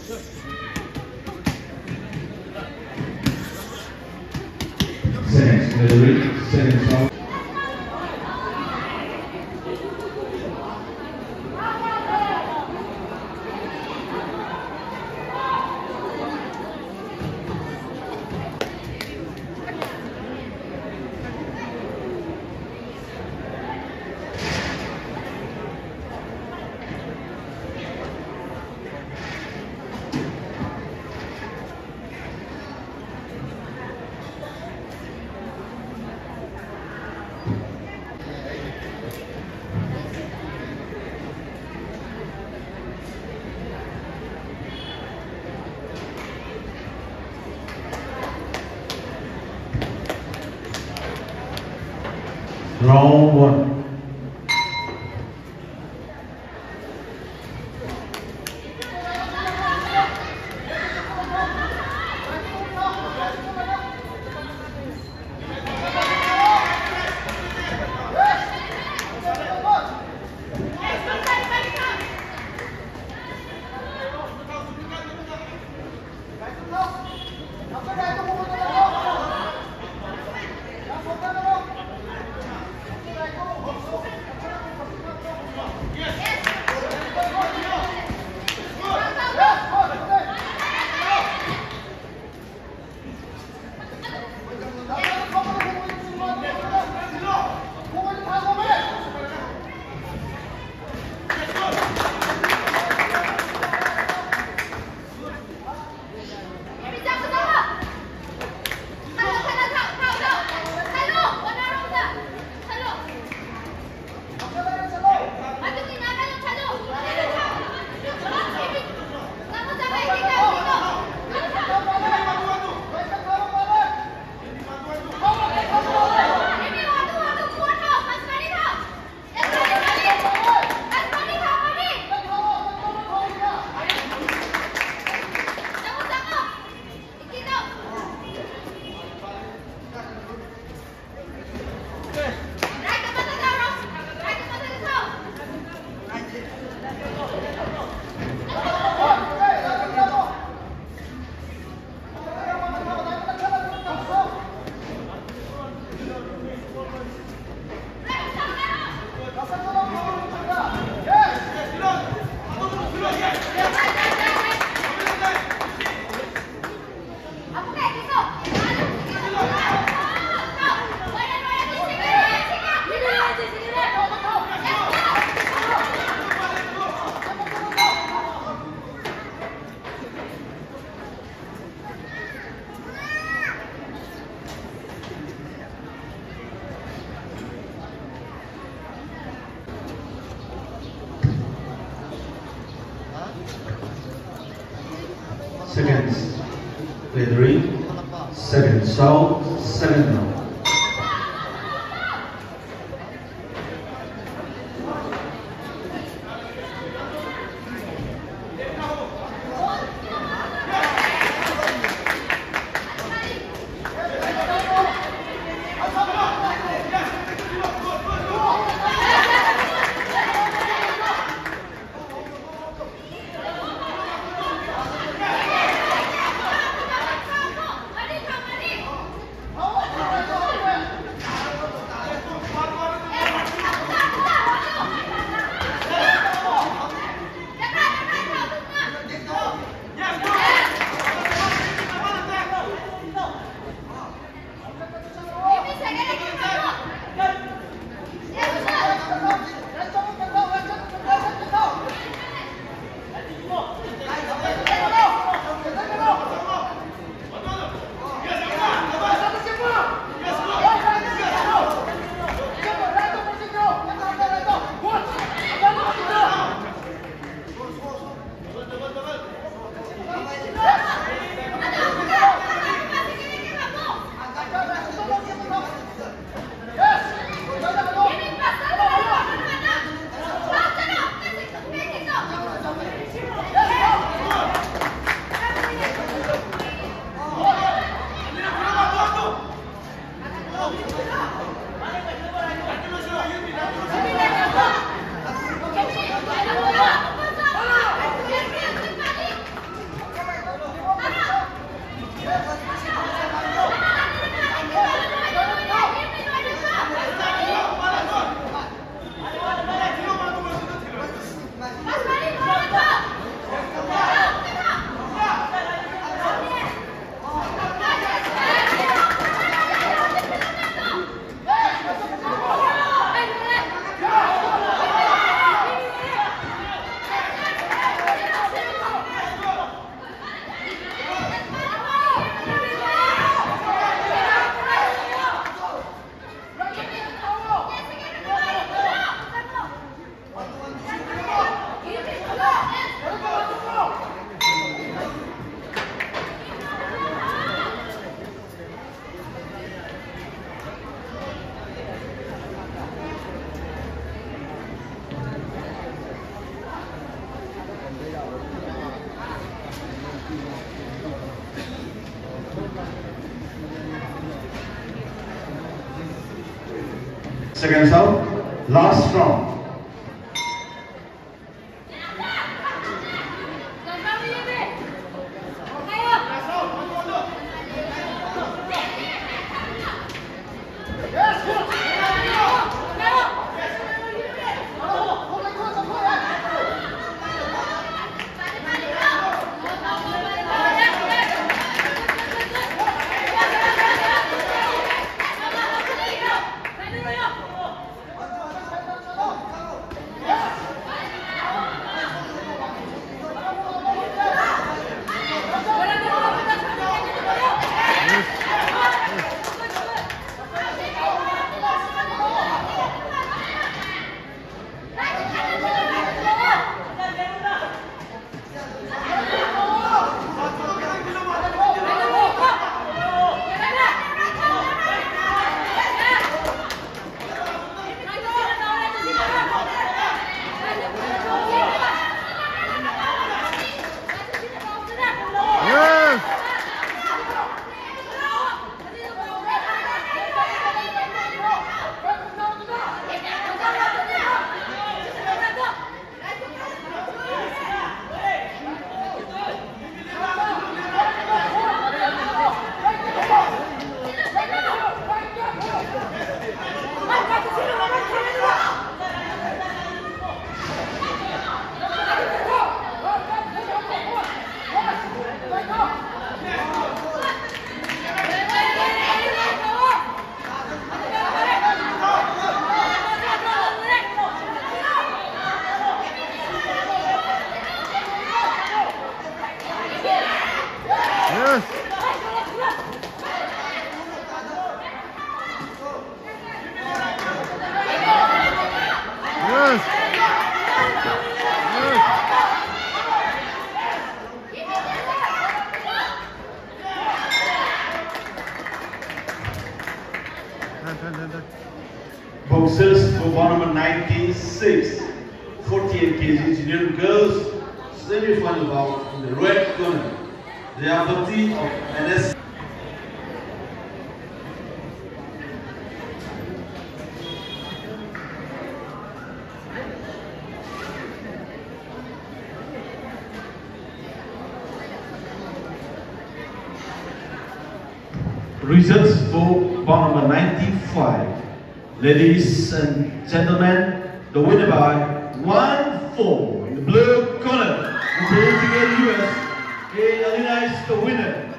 Seconds, Frederic, second Round one. Frederic, second south, second north. Second out, last round. For number 96, 48 kg junior girls, semi-final bout in the red corner. They are the team of NS. Results for bar number 95. Ladies and gentlemen, the winner by 1-4 in the blue corner, representing the US, Alina is the winner.